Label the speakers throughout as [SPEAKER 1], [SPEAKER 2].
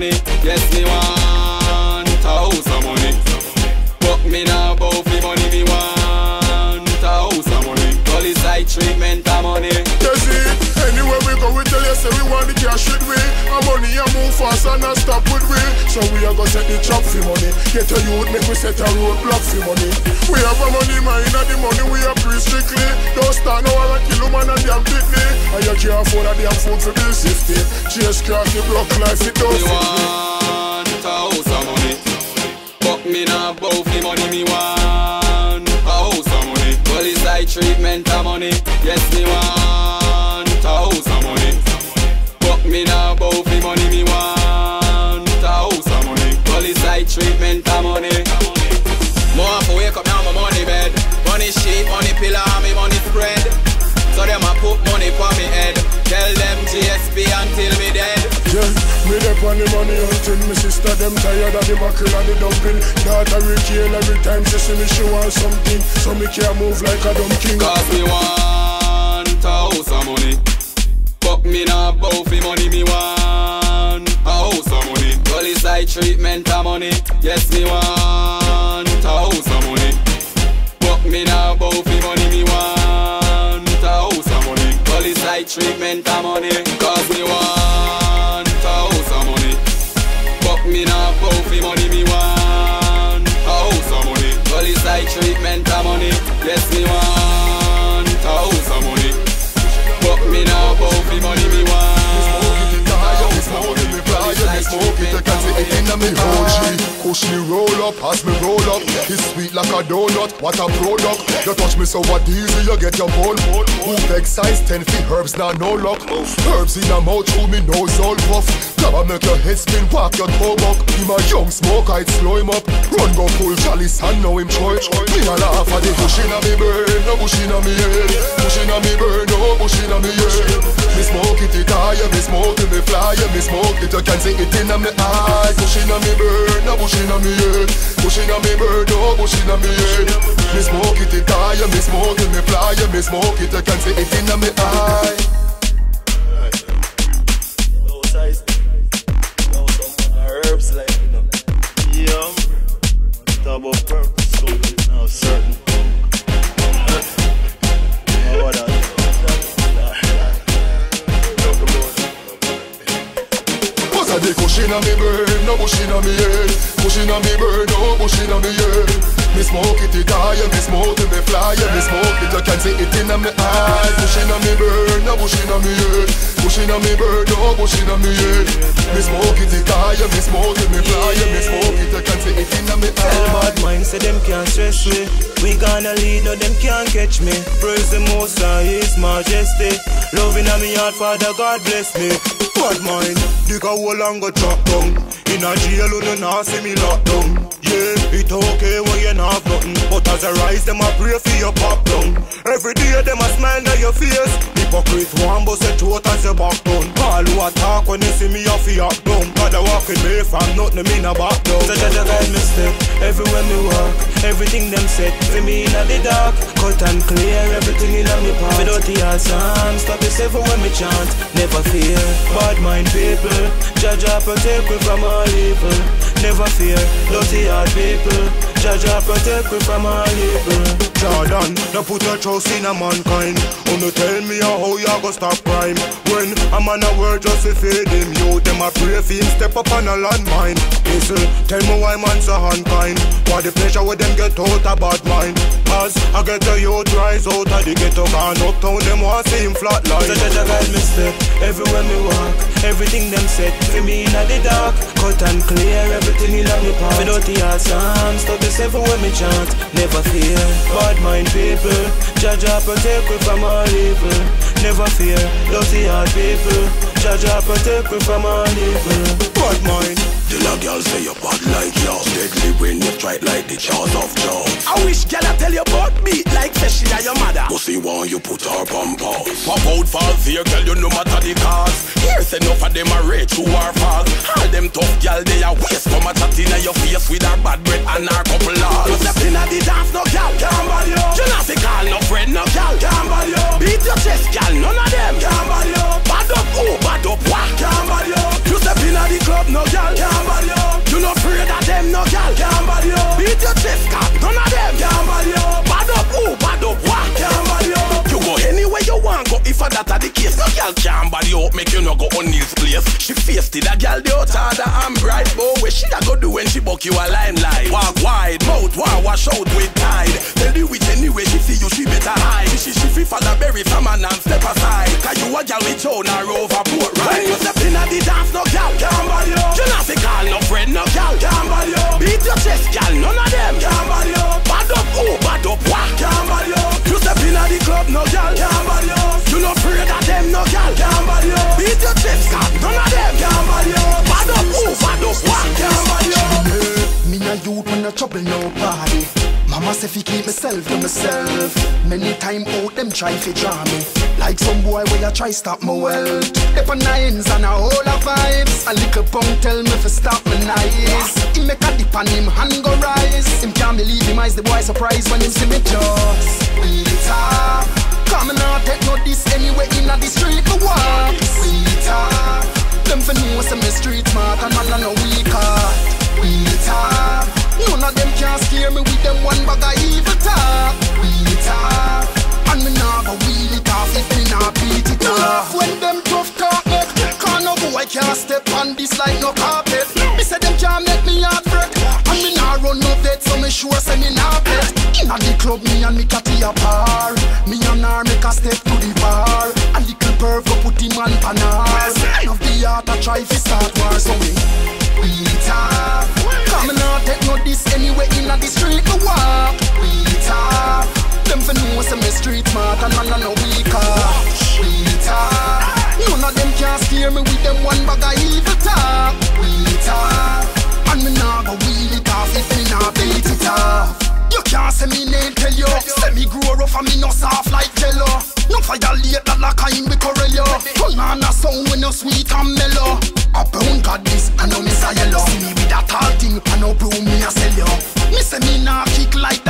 [SPEAKER 1] money. Yes, me want a house of money. But me nah bow for money, me want a house of money. Police like treatment of money.
[SPEAKER 2] See, anywhere we go, we tell you say we want the cash with we. Our money a move fast and not stop with we. So we are gonna set the trap for money. Get a youth, make we set a roadblock for money. We have a money mine and the money we are pretty strictly. Don't start no man damn Britney. And you can't afford a damn food for bill safety. Chase cross the block life, it don't
[SPEAKER 1] Me
[SPEAKER 2] fit me.
[SPEAKER 1] want a house of money. But me bow for money, me want a house of money. Police like treatment of money. Yes, me want a house of money. But me bow for money, me want a house of money. Police like treatment of money. More for wake up now, my money bed. Money sheet, money pillar,
[SPEAKER 2] the money hunting. Me sister them tired of the mackerel and the dumpling Daughter Ricky every time she see me she want something. So me can't move like a dumb king
[SPEAKER 1] Cause me want a house of money. But me nah bow for money, me want a house of money. Police like treatment of money. Yes, me want a house of money. But me nah bow for money, me want a house of money. Police like treatment of money of money
[SPEAKER 2] Push me roll up, as me roll up. It's sweet like a donut, what a product. You touch me so what easy, you get your bone. Beg size 10 feet, herbs now no luck. Herbs in a mouth, through me nose all puff Grab make your head spin, walk your toe buck Him a young smoke, I'd slow him up Run go pull chalice and know him try Me a laugh at the bush inna me brain, no bush inna me head Kush inna me brain, no bush inna me head Me smoke it, it higher, me smoke it, me fly Me smoke it, you can see it inna me eye Kush inna me brain, no bush inna me head Kush inna me brain, no bush inna me head Me smoke it, it higher, me smoke it, me fly Me smoke it, you can see it inna me eye bush inna me head Kush inna me brain, no bush inna me head Me smoke it, it higher, me smoke it, me fly Me smoke it, you can see it inna me eye Kush inna me brain, no bush inna me head Kush inna me brain, no bush inna me head Me smoke it, it higher, me smoke it, me fly Me smoke it, you can see it inna me
[SPEAKER 3] Tell
[SPEAKER 2] eye
[SPEAKER 3] bad mind say them can't stress me. We gonna lead, no them can't catch me. Praise the Most High, His Majesty. Loving a me heart, Father God bless me. Bad mind, dig a hole and go chop down. In a jail, you nah see me locked down. Yeah, it okay when you not have nothing, but as I rise, them a pray for your pop down. Every day, them a smile on your face. Hypocrite one bust a throat as you back down. All who attack when they see me off the up down. God I walk with me from nothing, me no back down. So Jah Jah guide me step everywhere me walk. Everything them set for me in the dark. Cut and clear everything in me part. Without the awesome, stop yourself when me chant. Never fear, bad mind people. Judge I protect me from all evil. Never fear, dirty hard people. Judge I protect me from all evil. Jordan, no put your trust in a mankind. Wanna tell me how you go stop crime? When a man a word just to feed him, you them a pray for him step up on a landmine. Listen, tell me why man so unkind. Why the pleasure with them get out a bad mind? Cause I get the youth rise out of the ghetto, gone uptown, them want see him flatline. So Jah Jah guide me step everywhere me walk. Everything them set for me in the dark. Cut and clear everything in me part. Without the awesome, stop yourself when me chant. Never fear, bad mind people. Judge I protect me from all evil. Never fear, dirty hard people. Judge I protect me from all evil. Bad mind.
[SPEAKER 4] Till a girl say you're bad like yours Deadly when you strike like the jaws of Jaws
[SPEAKER 5] I wish girl I tell you about me like say she are your mother.
[SPEAKER 4] Pussy want you put her on pause Pop out falls here, girl, you no matter the cause Here's enough of them are rich who are false All them tough girl, they are waste Come a chat in your face with her bad breath and her couple
[SPEAKER 5] You
[SPEAKER 4] laws
[SPEAKER 5] step in the
[SPEAKER 4] go on Neil's place. She faced it, a girl the out harder and bright. Boy, where she a go do when she buck you a limelight? Walk wide, mouth war, wash out with tide. Tell the witch anyway, she see you, she better hide. She she fi follow berry from a and step aside. Cause you a girl with own a rover port right. When you step in a the dance, no girl can't up. You not fi call no friend, no girl can't up. Beat your chest, girl, none of them can't
[SPEAKER 6] trouble nobody. Mama say fi keep myself to myself. Many time out them try fi draw me. Like some boy where you try stop my wealth. Put nines and a whole of vibes. A little punk tell me fi stop my nice. He make a dip on him hand go rise. Him can't believe him eyes the boy surprised when him see me just. We talk. Come and take no this anyway in the street to walk. We talk. Them fi know say me street smart and man a no weaker. We talk. None of them can scare me tell you Say me grow rough and me no soft like jello. No violate that like I in the Turn on a sound when no sweet and mellow. A brown god this and no miss a yellow See me with that tall thing and no broom me a sell you. Me say me nah kick like Donatello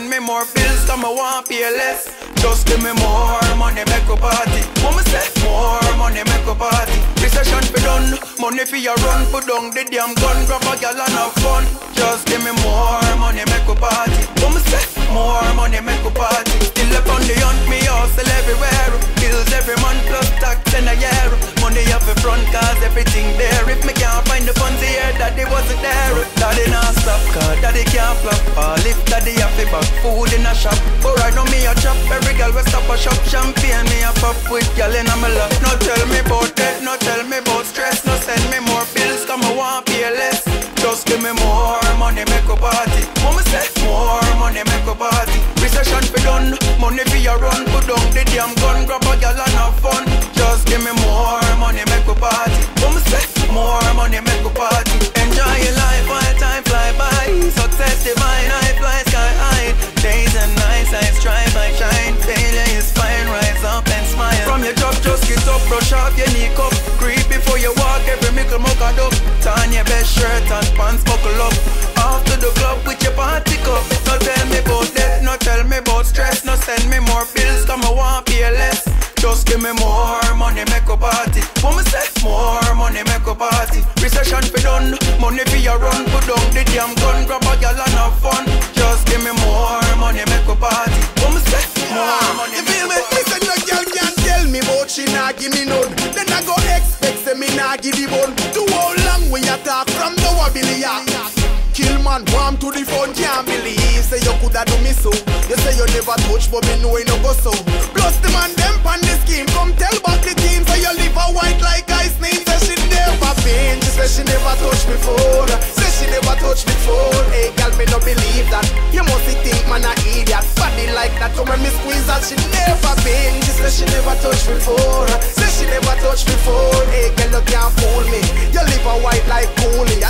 [SPEAKER 7] send me more bills, come I want pay less. Just give me more money, make a party. Fi a run, put down the damn gun, grab a gal and have fun. Just give me more money, make a party. Mama say more money, make a party. Still up on the hunt, me hustle everywhere. Bills every month plus tax in a year. Money off the front, cause everything there. If me can't find the funds here, daddy wasn't there. Daddy not stop, cause daddy can't flop. All if daddy have to back food in a shop. But right now me a chop, every girl will stop a shop. Champagne me a pop with girl in a me lap. No tell me session fi done. Money fi a run, put down the damn gun, grab a gal and have fun. Just give me more money, make a party. Come say more ah, money.
[SPEAKER 8] You feel me? Say no girl can tell me but she nah give me none. Then I go expect say me nah give the bun. To how long we a talk from a billion? Kill man, warm to the phone, can't believe Say you coulda do me so You say you never touch, but me know you no go so Plus the man, them pan the scheme Come tell back the team Say you live a white like say she never touch before. Say she never touch before. Hey, girl, me no believe that. You must think man a idiot. Body like that, come when me squeeze that. She never been. She say she never touch before. Say she never touch before. Hey, girl, you can't fool me. You live a white like coolie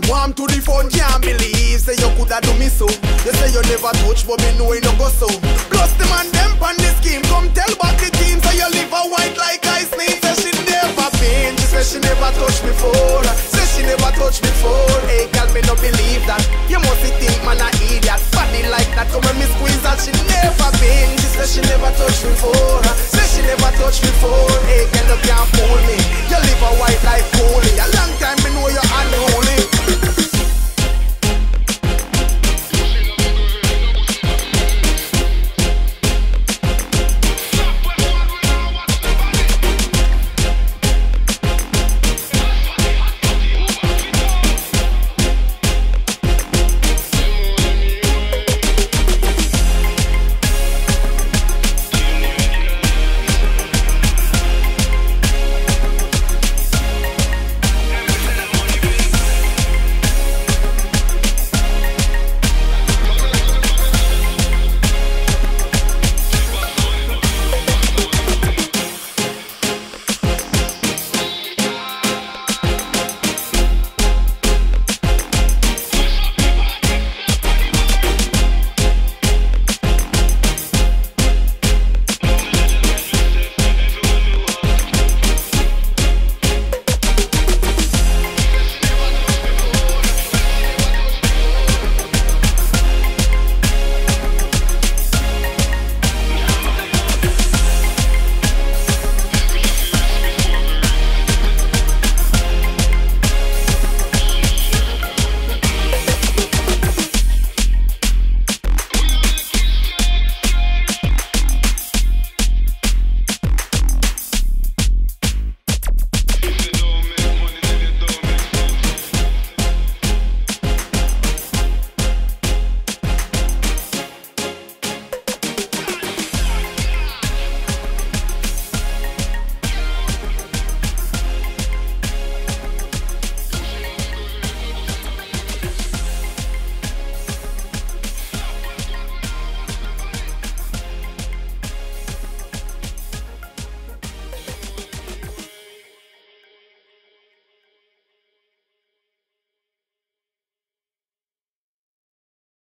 [SPEAKER 8] man, warm to the phone, can't believe. Say you coulda do me so. You say you never touch, but me know you no go so